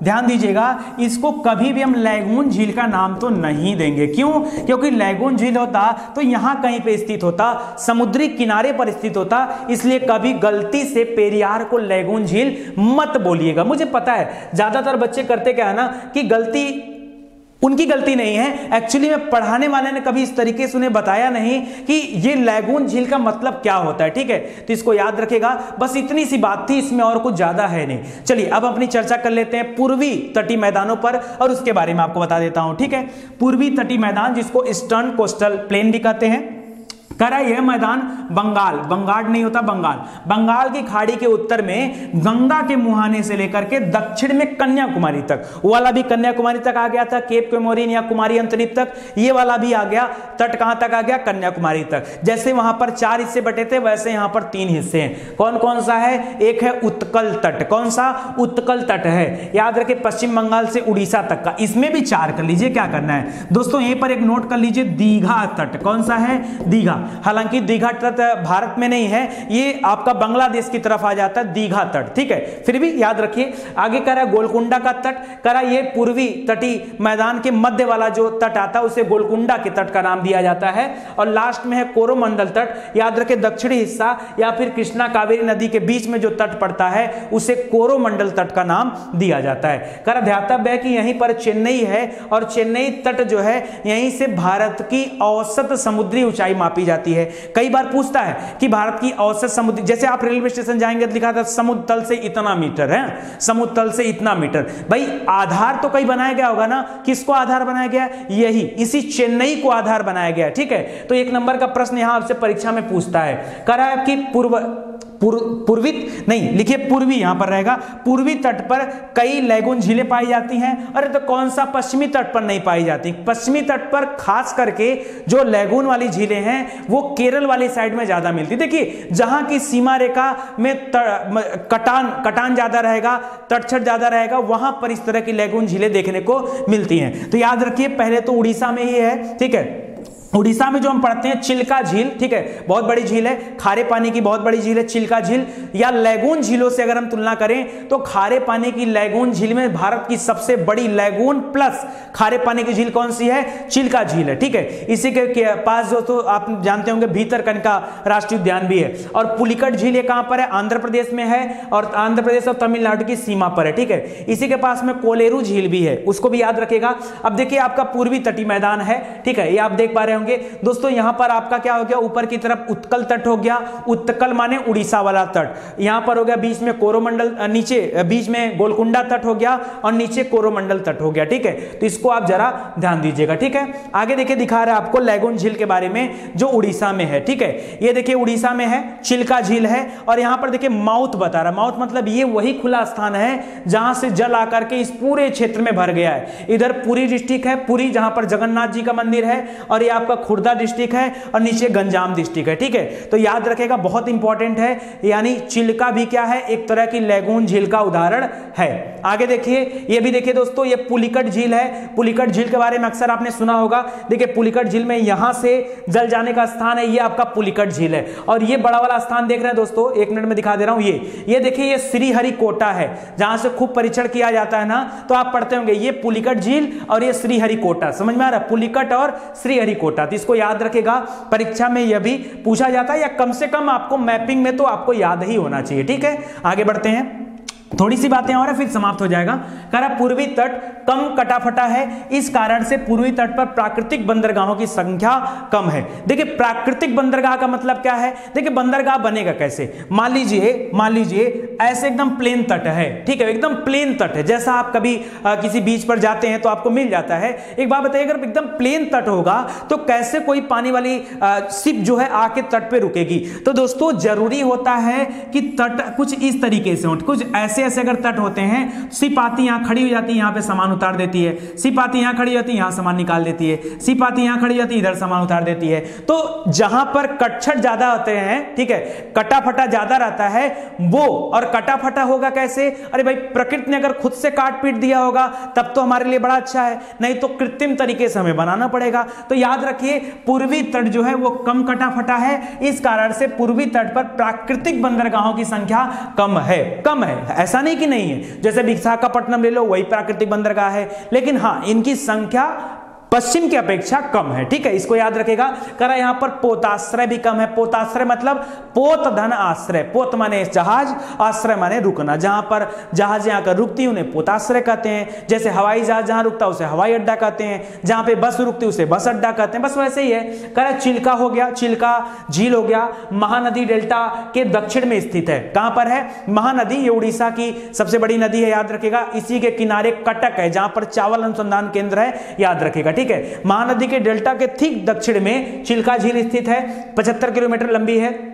ध्यान दीजिएगा, इसको कभी भी हम लैगून झील का नाम तो नहीं देंगे। क्यों? क्योंकि लैगून झील होता तो यहाँ कहीं पे स्थित होता, समुद्री किनारे पर स्थित होता, इसलिए कभी गलती से पेरियार को लैगून झील मत बोलिएगा। मुझे पता है, ज़्यादातर बच्चे करते क्या है ना, कि गलती उनकी गलती नहीं है। एक्चुअली में पढ़ाने वाले ने कभी इस तरीके से उन्हें बताया नहीं कि ये लैगून झील का मतलब क्या होता है, ठीक है? तो इसको याद रखेगा। बस इतनी सी बात थी, इसमें और कुछ ज़्यादा है नहीं। चलिए, अब अपनी चर्चा कर लेते हैं पूर्वी तटी मैदानों पर और उसके बारे में आपको बता देता हूँ, ठीक है? पूर्वी तटी मैदान जिसको ईस्टर्न कोस्टल प्लेन भी कहते हैं। करा यह मैदान बंगाल बंगाल नहीं होता, बंगाल। बंगाल की खाड़ी के उत्तर में गंगा के मुहाने से लेकर के दक्षिण में कन्याकुमारी तक। वाला भी कन्याकुमारी तक आ गया था, केप केमोरिन या कुमारी अंतरित तक। ये वाला भी आ गया, तट कहाँ तक आ गया? कन्याकुमारी तक। जैसे वहाँ पर चार हिस्से बटे थे, वैसे यहाँ पर तीन हिस्से हैं। कौन कौन सा है? एक है उत्कल तट। कौन सा? उत्कल तट है। याद रखे, पश्चिम बंगाल से उड़ीसा तक का। इसमें भी चार कर लीजिए, क्या करना है? दोस्तों, यहीं पर एक नोट कर लीजिए, दीघा तट। कौन सा है? दीघा। हालाँकि दीघा तट भारत में नहीं है, ये आपका बांग्लादेश की तरफ़ आ जाता है, दीघा तट, ठीक है? फिर भी याद रखिए, आगे कह रहा है गोलकुंडा का तट, कह रहा ये पूर्वी तटी मैदान के मध्य वाला जो तट आता है, उसे गोलकुंडा के तट का नाम दिया जाता है। और लास्ट में है कोरोमंडल तट, याद रखे दक्षिणी हिस्सा या फिर कृष्णा कावेरी नदी के बीच में जो तट पड़ता है, उसे कोरोमंडल तट का नाम दिया जाता है। कर ध्यातव्य है कि यहीं पर चेन्नई है, और चेन्नई तट जो है, यहीं से भारत की औसत समुद्री ऊंचाई मापी जाती जाती है। कई बार पूछता है कि भारत की औसत समुद्र, जैसे आप रेलवे स्टेशन जाएँगे तो लिखा था, समुद्र तल से इतना मीटर है, समुद्र तल से इतना मीटर। भाई, आधार तो कहीं बनाया गया होगा ना? किसको आधार बनाया गया? यही, इसी चेन्नई को आधार बनाया गया, ठीक है? तो एक नंबर का प्रश्न यहाँ आपसे परीक्षा में पूछता है। करा कि पूर्व पूर्वी नहीं, लिखिए पूर्वी यहाँ पर रहेगा। पूर्वी तट पर कई लैगुन झीलें पाई जाती हैं। अरे तो कौन सा पश्चिमी तट पर नहीं पाई जाती? पश्चिमी तट पर खास करके जो लैगून वाली झीलें हैं, वो केरल वाली साइड में ज़्यादा मिलती। देखिए, जहाँ की सीमा रेखा में, कटान कटान ज़्यादा रहेगा, तटछट ज़्यादा रहेगा, वहाँ पर इस तरह की लैगून झीलें देखने को मिलती हैं। तो याद रखिए, पहले तो उड़ीसा में ही है, ठीक है? उड़ीसा में जो हम पढ़ते हैं, चिल्का झील, ठीक है, बहुत बड़ी झील है, खारे पानी की बहुत बड़ी झील है, चिल्का झील, या लैगून झीलों से अगर हम तुलना करें तो खारे पानी की लैगून झील में भारत की सबसे बड़ी लैगून प्लस खारे पानी की झील कौन सी है? चिल्का झील है, ठीक है। इसी के पास जो तो आप जानते होंगे भीतर कनका राष्ट्रीय उद्यान भी है। और पुलिकट झील ये कहाँ पर है? आंध्र प्रदेश में है, और आंध्र प्रदेश और तमिलनाडु की सीमा पर है, ठीक है। इसी के पास में कोलेरू झील भी है, उसको भी याद रखेगा अब देखिए, आपका पूर्वी तटी मैदान है, ठीक है, ये आप देख पा रहे होंगे। दोस्तों, यहाँ पर आपका क्या हो गया? ऊपर की तरफ़ उत्कल तट हो गया। उत्कल माने उड़ीसा वाला तट। यहाँ पर हो गया बीच में कोरोमंडल नीचे बीच में गोलकुंडा तट हो गया और नीचे कोरोमंडल तट हो गया, ठीक है? तो इसको आप जरा ध्यान दीजिएगा, ठीक है? आगे देखिए, दिखा रहा आपको लैगुन झील के बारे में, जो उड़ीसा में है, ठीक है? ये देखिए, उड़ीसा में है, चिल्का झील है और यहाँ पर देखिए, माउथ बता रहा माउथ मतलब ये वही खुला स्थान है, जहाँ से जल आकर के इस पूरे क्षेत्र में भर गया है। इधर पूरी डिस्ट्रिक्ट है, पूरी, जहाँ पर जगन्नाथ जी का मंदिर है और ये आपका खुर्दा डिस्ट्रिक्ट है और नीचे गंजाम डिस्ट्रिक्ट है, ठीक है? तो याद रखेगा, बहुत इंपॉर्टेंट है, यानी चिल्का भी क्या है? एक तरह की लेगून झील का उदाहरण है। आगे देखिए, ये भी देखिए दोस्तों, ये पुलिकट झील है। पुलिकट झील के बारे में अक्सर आपने सुना होगा। देखिए, पुलिकट झील में यहाँ से जल जाने का स्थान है, ये आपका पुलिकट झील है। और ये बड़ा वाला स्थान देख रहे हैं दोस्तों, एक मिनट में दिखा दे रहा हूँ, ये। ये देखिए, ये श्रीहरिकोटा है, जहाँ से खूब परीक्षण किया जाता है ना? तो आप पढ़ते होंगे, ये पुलिकट झील और ये श्रीहरिकोटा समझ में आ रहा है? पुलिकट और श्रीहरिकोटा तो इसको याद रखेगा। परीक्षा में यह भी पूछा जाता है, या कम से कम आपको मैपिंग में तो आपको याद ही होना चाहिए, ठीक है? आगे बढ़ते हैं। थोड़ी सी बातें और है फिर समाप्त हो जाएगा। कह रहा पूर्वी तट कम कटाफटा है इस कारण से पूर्वी तट पर प्राकृतिक बंदरगाहों की संख्या कम है। देखिए प्राकृतिक बंदरगाह का मतलब क्या है? देखिए बंदरगाह बनेगा कैसे? मान लीजिए मान लीजिए ऐसे एकदम प्लेन तट है ठीक है एकदम प्लेन तट है। जैसा आप कभी आ, किसी बीच पर जाते हैं तो आपको मिल जाता है। एक बात बताइए अगर एकदम प्लेन तट होगा तो कैसे कोई पानी वाली शिप जो है आके तट पर रुकेगी? तो दोस्तों ज़रूरी होता है कि तट कुछ इस तरीके से हो कुछ ऐसे ऐसे ऐसे अगर तट होते हैं सिप आती यहाँ खड़ी हो जाती है, यहाँ पे सामान उतार देती है। सिप आती यहाँ खड़ी होती है, यहाँ सामान निकाल देती है। सिप आती यहाँ खड़ी होती है, इधर सामान उतार देती है। तो जहाँ पर कटछट ज़्यादा होते हैं, ठीक है, कटाफटा ज़्यादा रहता है, वो और कटाफटा होगा कैसे? अरे भाई, प्रकृति ने अगर खुद से काट पीट दिया होगा, तब तो हमारे लिए बड़ा अच्छा है। नहीं तो कृत्रिम तरीके से हमें बनाना पड़ेगा। तो याद रखिए, पूर्वी तट जो है, वो कम कटाफटा है। इस कारण से पूर्वी तट पर प्राकृतिक बंदरगाहों की संख्या कम है कम है ऐसा नहीं कि नहीं है। जैसे विशाखापट्टनम ले लो, वही प्राकृतिक बंदरगाह है। लेकिन हाँ इनकी संख्या पश्चिम की अपेक्षा कम है, ठीक है? इसको याद रखेगा करा यहाँ पर पोताश्रय भी कम है। पोताश्रय मतलब पोत धन आश्रय। पोत माने जहाज़, आश्रय माने रुकना। जहाँ पर जहाज़ यहाँ कर रुकती उन्हें पोताश्रय कहते हैं। जैसे हवाई जहाज़ जहाँ रुकता उसे हवाई अड्डा कहते हैं। जहाँ पे बस रुकती उसे बस अड्डा कहते हैं। बस वैसे ही है। करा चिल्का हो गया, चिल्का झील हो गया। महानदी डेल्टा के दक्षिण में स्थित है। कहाँ पर है? महानदी, ये उड़ीसा की सबसे बड़ी नदी है, याद रखेगा इसी के किनारे कटक है, जहाँ पर चावल अनुसंधान केंद्र है, याद रखेगा ठीक है। महानदी के डेल्टा के ठीक दक्षिण में चिल्का झील स्थित है। पचहत्तर किलोमीटर लंबी है।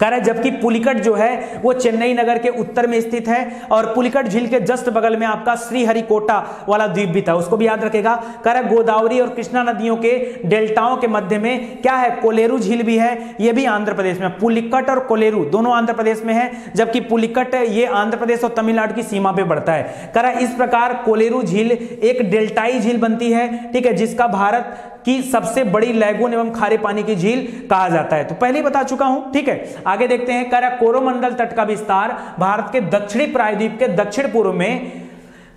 कह रहे जबकि पुलिकट जो है, वो चेन्नई नगर के उत्तर में स्थित है और पुलिकट झील के जस्ट बगल में आपका श्रीहरिकोटा वाला द्वीप भी था। उसको भी याद रखेगा। कह रहे गोदावरी और कृष्णा नदियों के डेल्टाओं के मध्य में क्या है? कोलेरू झील भी है, ये भी आंध्र प्रदेश में। पुलिकट और कोलेरू दोनों आंध्र प्रदेश में है, जबकि पुलिकट ये आंध्र प्रदेश और तमिलनाडु की सीमा पे बढ़ता है। कह रहा इस प्रकार कोलेरू झील एक डेल्टाई झील बनती है, ठीक है, जिसका भारत की सबसे बड़ी लैगून एवं खारे पानी की झील कहा जाता है। तो पहले ही बता चुका हूँ, ठीक है? आगे देखते हैं कह रहा कोरोमंडल तट का विस्तार, भारत के दक्षिणी प्रायद्वीप के दक्षिण पूर्व में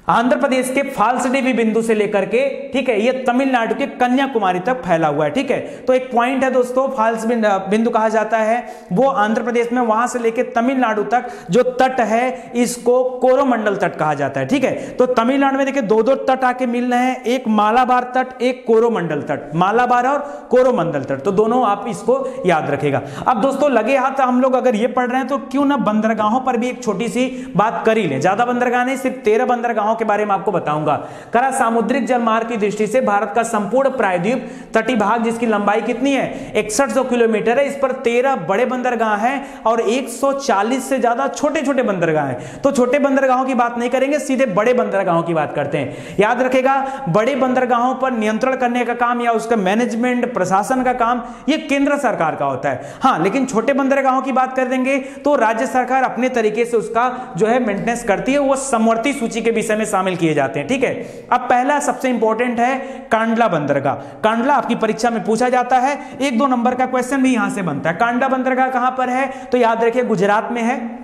आंध्र प्रदेश के फाल्सडीवी बिंदु से लेकर के, ठीक है, ये तमिलनाडु के कन्याकुमारी तक फैला हुआ है, ठीक है। तो एक पॉइंट है दोस्तों, फाल्स बिंदु कहा जाता है। वो आंध्र प्रदेश में वहाँ से लेकर तमिलनाडु तक जो तट है, इसको कोरोमंडल तट कहा जाता है, ठीक है। तो तमिलनाडु में देखिए दो दो तट आके मिल रहे हैं, एक मालाबार तट, एक कोरोमंडल तट। मालाबार और कोरोमंडल तट। तो दोनों आप इसको याद रखेगा। अब दोस्तों, लगे हाथ हम लोग अगर ये पढ़ रहे हैं तो क्यों ना बंदरगाहों पर भी एक छोटी सी बात कर ही लें। ज़्यादा बंदरगाह नहीं, सिर्फ़ तेरह बंदरगाहों के बारे में आपको बताऊँगा। करा सामुद्रिक जलमार्ग की दृष्टि से भारत का संपूर्ण प्रायद्वीप तटी भाग जिसकी लंबाई कितनी है? इकसठ किलोमीटर है। इस पर तेरह बड़े बंदरगाह हैं और 140 से ज़्यादा छोटे छोटे बंदरगाह हैं। तो छोटे बंदरगाहों की बात नहीं करेंगे, सीधे बड़े बंदरगाहों की बात करते हैं। याद रखेगा, बड़े बंदरगाहों पर नियंत्रण करने का काम या उसका मैनेजमेंट प्रशासन का काम यह केंद्र सरकार का होता है। हाँ लेकिन छोटे बंदरगाहों की बात कर देंगे तो राज्य सरकार अपने तरीके से उसका जो है मेंटेनेंस करती है, वो समवर्ती सूची के विषय में शामिल किए जाते हैं, ठीक है? अब पहला सबसे इंपॉर्टेंट है कांडला बंदरगाह। कांडला आपकी परीक्षा में पूछा जाता है, एक दो नंबर का क्वेश्चन भी यहाँ से बनता है। कांडला बंदरगाह कहाँ पर है? तो याद रखिए, गुजरात में है।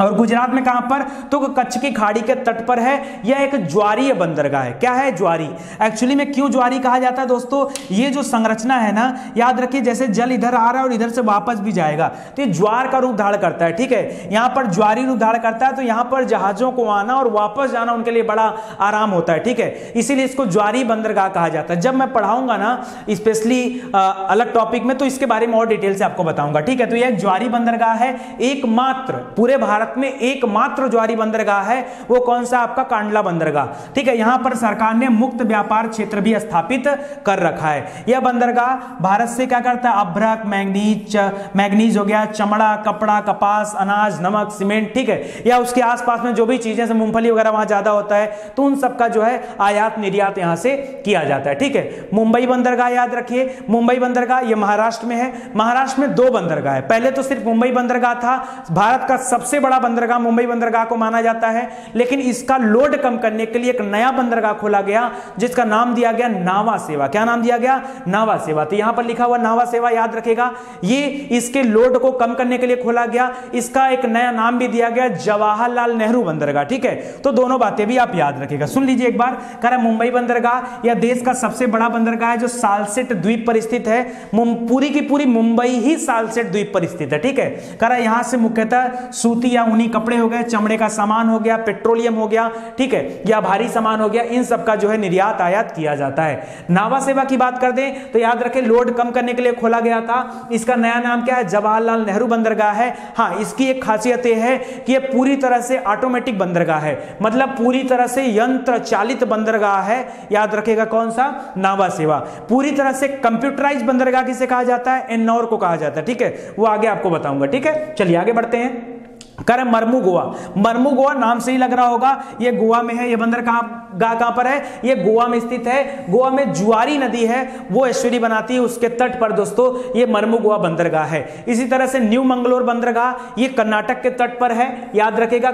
और गुजरात में कहाँ पर? तो कच्छ की खाड़ी के तट पर है। यह एक ज्वारीय बंदरगाह है। क्या है ज्वारी? एक्चुअली में क्यों ज्वारी कहा जाता है दोस्तों? ये जो संरचना है ना, याद रखिए, जैसे जल इधर आ रहा है और इधर से वापस भी जाएगा। तो ये ज्वार का रूप धारण करता है, ठीक है? यहाँ पर ज्वारी रूप धारण करता है तो यहाँ पर जहाजों को आना और वापस जाना उनके लिए बड़ा आराम होता है, ठीक है? इसीलिए इसको ज्वारी बंदरगाह कहा जाता है। जब मैं पढ़ाऊँगा ना, स्पेशली अलग टॉपिक में तो इसके बारे में और डिटेल से आपको बताऊँगा, ठीक है? तो यह ज्वारी बंदरगाह है। एकमात्र पूरे भारत भारत में एकमात्र ज्वारी बंदरगाह है, वो कौन सा? आपका कांडला बंदरगाह। ठीक है, यहाँ पर सरकार ने मुक्त व्यापार क्षेत्र भी स्थापित कर रखा है। यह बंदरगाह भारत से क्या करता है? अभ्रक मैग्नीज मैग्नीज हो गया, चमड़ा, कपड़ा, कपास, अनाज, नमक, सीमेंट, ठीक है? या उसके आसपास में जो भी चीज़ें से मूंगफली वगैरह वहाँ ज़्यादा होता है तो उन सबका जो है आयात निर्यात यहाँ से किया जाता है, ठीक है? मुंबई बंदरगाह याद रखिए, मुंबई बंदरगाह ये महाराष्ट्र में है। महाराष्ट्र में दो बंदरगाह है। पहले तो सिर्फ़ मुंबई बंदरगाह था, भारत का सबसे बड़ा बंदरगाह, मुंबई बंदरगाह को माना जाता है। लेकिन इसका लोड कम करने के लिए एक नया बंदरगाह खोला गया, जिसका नाम दिया गया नावा सेवा। क्या नाम दिया गया? नावा सेवा। तो यहाँ पर लिखा हुआ नावा सेवा याद रखेगा। ये इसके लोड को कम करने के लिए खोला गया। इसका एक नया नाम भी दिया गया, जवाहरलाल नेहरू बंदरगाह। ठीक है? तो दोनों बातें भी आप याद रखेगा सुन लीजिए एक बार। कह रहा मुंबई बंदरगाह या देश का सबसे बड़ा बंदरगाह है, जो सालसेट द्वीप पर स्थित है। पूरी की पूरी मुंबई ही सालसेट द्वीप पर स्थित है। ठीक है? कह रहा यहाँ से मुख्यतः सूती या ऊनी कपड़े हो गए, चमड़े का सामान हो गया, पेट्रोलियम हो गया, ठीक है, या भारी सामान हो गया, इन सब का जो है निर्यात आयात किया जाता है। नावा सेवा की बात कर दें तो याद रखें, लोड कम करने के लिए खोला गया था। इसका नया नाम क्या है? जवाहरलाल नेहरू बंदरगाह है। हाँ इसकी एक खासियत यह है कि यह पूरी तरह से ऑटोमेटिक बंदरगाह है। मतलब पूरी तरह से यंत्र चालित बंदरगाह है। याद रखेगा कौन सा? नावा सेवा। पूरी तरह से कंप्यूटराइज बंदरगाह किसे कहा जाता है? एन्नौर को कहा जाता है, ठीक है? वो आगे आपको बताऊँगा, ठीक है? चलिए आगे बढ़ते हैं। कर मरमू गोवा। मरमू गोवा नाम से ही लग रहा होगा, ये गोवा में है, ये बंदर कहाँ कहाँ पर है? ये गोवा में स्थित है। गोवा में जुआरी नदी है। वो ऐश्वरी बनाती है उसके तट पर, दोस्तों। ये मरमू गोवा बंदरगाह है। इसी तरह से न्यू मंगलोर बंदरगाह, ये कर्नाटक के तट पर है। याद रखेगा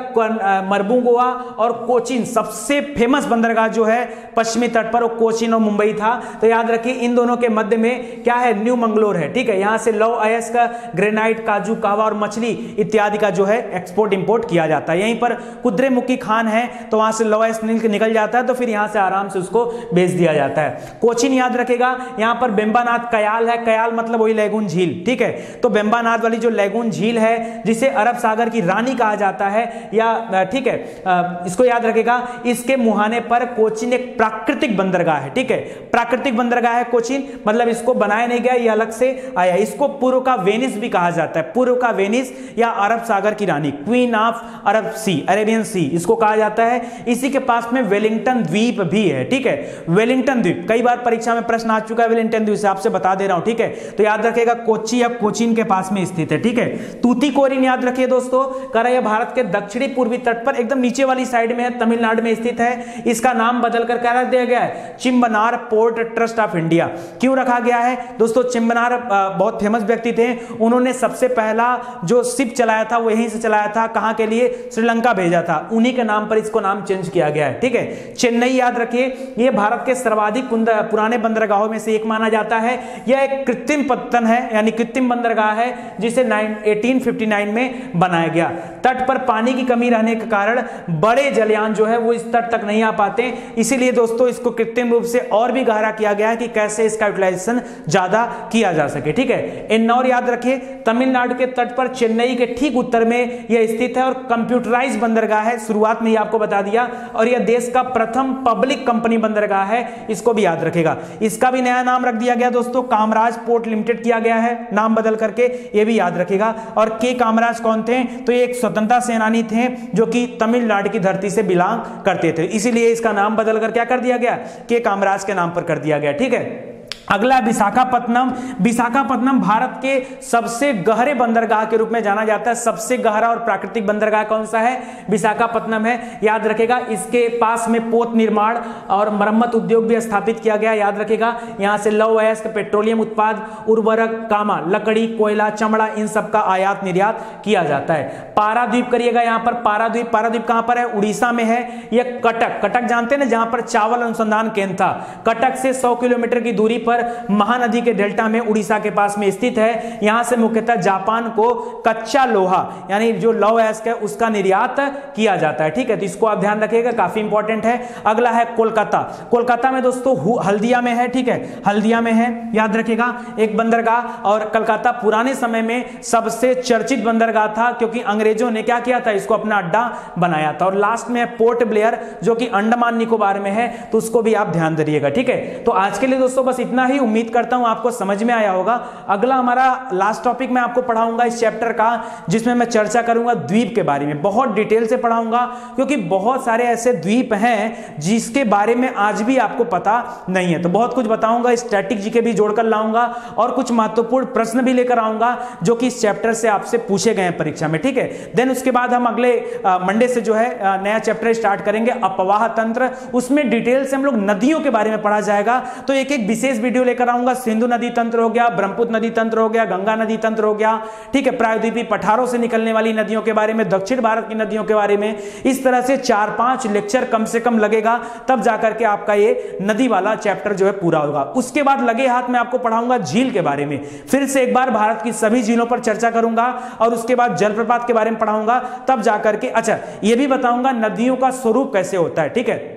मरमू गोवा और कोचिन, सबसे फ़ेमस बंदरगाह जो है, पश्चिमी तट पर, वो कोचिन और मुंबई था। तो याद रखिए, इन दोनों के मध्य में क्या है? न्यू मंगलोर है, ठीक है? यहाँ से लव अयस का ग्रेनाइट, काजू, कावा और मछली इत्यादि का जो है एक्सपोर्ट इंपोर्ट किया जाता है। यहीं पर कुद्रे मुखी खान है तो वहाँ से लोएस्ट निकल जाता है तो फिर यहाँ से आराम से उसको भेज दिया जाता है। कोचिन याद रखेगा, यहाँ पर बेम्बानाथ कयाल है। कयाल मतलब वही लेगुन झील, ठीक है? तो बेम्बानाथ वाली जो लेगुन झील है, जिसे अरब सागर की रानी कहा जाता है, या ठीक है इसको याद रखेगा, इसके मुहाने पर कोचिन एक प्राकृतिक बंदरगाह है, ठीक है? प्राकृतिक बंदरगाह है कोचिन मतलब इसको बनाया नहीं गया, ये अलग से आया इसको पूर्व का वेनिस भी कहा जाता है। पूर्व का वेनिस या अरब सागर की रानी, queen of Arab sea, Arabian sea, इसको कहा जाता है। इसी के पास में वेलिंगटन द्वीप भी है, ठीक है? वेलिंगटन द्वीप, कई बार परीक्षा में प्रश्न आ चुका है वेलिंगटन द्वीप से, आपसे बता दे रहा हूँ, ठीक है? तो याद रखेगा कोची या कोचिन के पास में स्थित है, ठीक है? तूती कोरिन याद रखिए दोस्तों कर यह भारत के दक्षिणी पूर्वी तट पर एकदम नीचे वाली साइड में तमिलनाडु में स्थित है। इसका नाम बदलकर क्या रख दिया गया है? चिंबनार पोर्ट ट्रस्ट ऑफ़ इंडिया। क्यों रखा गया है? दोस्तों, चिंबनार बहुत फ़ेमस व्यक्ति थे। उन्होंने सबसे पहला जो शिप चलाया था, वो यहीं से चलाया था, कहाँ के लिए? श्रीलंका भेजा था। उन्हीं के नाम पर इसको नाम चेंज किया गया है, ठीक है? चेन्नई याद रखिए यह भारत के सर्वाधिक पुराने बंदरगाहों में से एक माना जाता है। यह एक कृत्रिम पत्तन है, यानी कृत्रिम बंदरगाह है, जिसे 1859 में बनाया गया। तट पर पानी की कमी रहने के कारण बड़े जलयान जो है, वो इस तट तक नहीं आ पाते इसीलिए दोस्तों, इसको कृत्रिम रूप से और भी गहरा किया गया है कि कैसे इसका यूटिलाइजेशन ज़्यादा किया जा सके, ठीक है? इन्नौर याद रखिए, तमिलनाडु के तट पर चेन्नई के ठीक उत्तर में यह स्थित है और कंप्यूटराइज बंदरगाह है। शुरुआत में ही आपको बता दिया, और यह देश का प्रथम पब्लिक कंपनी बंदरगाह है, इसको भी याद रखेगा। इसका भी नया नाम रख दिया गया दोस्तों, कामराज पोर्ट लिमिटेड किया गया है, नाम बदल करके, ये भी याद रखेगा। और के कामराज कौन थे? तो ये एक स्वतंत्रता सेनानी थे, जो कि तमिलनाडु की धरती से बिलोंग करते थे। इसीलिए इसका नाम बदलकर क्या कर दिया गया? के कामराज के नाम पर कर दिया गया, ठीक है? अगला विशाखापत्तनम। विशाखापत्तनम भारत के सबसे गहरे बंदरगाह के रूप में जाना जाता है। सबसे गहरा और प्राकृतिक बंदरगाह कौन सा है? विशाखापत्तनम है। याद रखेगा, इसके पास में पोत निर्माण और मरम्मत उद्योग भी स्थापित किया गया। याद रखेगा, यहाँ से लव अयस्क, पेट्रोलियम उत्पाद, उर्वरक, कामा, लकड़ी, कोयला, चमड़ा, इन सब का आयात निर्यात किया जाता है। पाराद्वीप करिएगा यहाँ पर। पाराद्वीप पाराद्वीप कहाँ पर है? उड़ीसा में है। यह कटक। कटक जानते हैं ना, जहाँ पर चावल अनुसंधान केंद्र था? कटक से सौ किलोमीटर की दूरी पर पर महानदी के डेल्टा में उड़ीसा के पास में स्थित है। यहाँ से मुख्यतः जापान को कच्चा लोहा, यानी जो लौ एस्क है उसका निर्यात किया जाता है। ठीक है तो इसको आप ध्यान रखिएगा, काफ़ी इंपॉर्टेंट है। अगला है कोलकाता। कोलकाता में दोस्तों हल्दिया में है, ठीक है? हल्दिया में है, याद रखिएगा, एक बंदरगाह, और कलकत्ता पुराने समय में सबसे चर्चित बंदरगाह था, क्योंकि अंग्रेज़ों ने क्या किया था, इसको अपना अड्डा बनाया था। और लास्ट में पोर्ट ब्लेयर जो कि अंडमान निकोबार में है तो उसको भी आप ध्यान दीजिएगा, ठीक है? तो आज के लिए दोस्तों, बस इतना ही उम्मीद करता हूँ आपको समझ में आया होगा। अगला हमारा लास्ट टॉपिक मैं आपको पढ़ाऊँगा इस चैप्टर का, जिसमें मैं चर्चा करूँगा द्वीप के बारे में। बहुत डिटेल से पढ़ाऊँगा, क्योंकि बहुत सारे ऐसे द्वीप हैं जिसके बारे में आज भी आपको पता नहीं है। तो बहुत कुछ बताऊँगा स्टैटिक जी के भी जोड़कर लाऊँगा, और कुछ महत्वपूर्ण प्रश्न भी लेकर आऊँगा, जो कि इस चैप्टर से आपसे पूछे गए हैं परीक्षा में, ठीक है? देन उसके बाद हम अगले मंडे से जो है नया चैप्टर स्टार्ट करेंगे, अपवाह तंत्र। उसमें डिटेल से हम लोग नदियों के बारे में पढ़ा जाएगा। तो एक एक विशेष वीडियो लेकर आऊँगा। सिंधु नदी तंत्र हो गया, ब्रह्मपुत्र नदी तंत्र हो गया, गंगा नदी तंत्र हो गया। ठीक है, प्रायद्वीपी पठारों से निकलने वाली नदियों के बारे में, दक्षिण भारत की नदियों के बारे में इस तरह से चार पाँच लेक्चर कम से कम लगेगा, तब जाकर के आपका ये नदी वाला चैप्टर जो है पूरा होगा। उसके बाद लगे हाथ में आपको पढ़ाऊँगा झील के बारे में। फिर से एक बार भारत की सभी झीलों पर चर्चा करूँगा और उसके बाद जलप्रपात के बारे में पढ़ाऊँगा, तब जाकर के अच्छा ये भी बताऊँगा नदियों का स्वरूप कैसे होता है, ठीक है?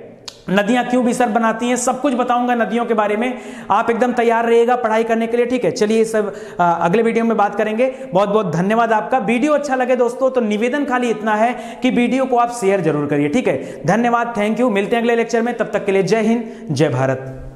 नदियाँ क्यों भी सर बनाती हैं? सब कुछ बताऊँगा नदियों के बारे में। आप एकदम तैयार रहिएगा पढ़ाई करने के लिए ठीक है? चलिए सब आ, अगले वीडियो में बात करेंगे। बहुत बहुत धन्यवाद आपका। वीडियो अच्छा लगे दोस्तों तो निवेदन खाली इतना है कि वीडियो को आप शेयर ज़रूर करिए ठीक है? धन्यवाद थैंक यू। मिलते हैं अगले लेक्चर में। तब तक के लिए जय हिंद जय भारत।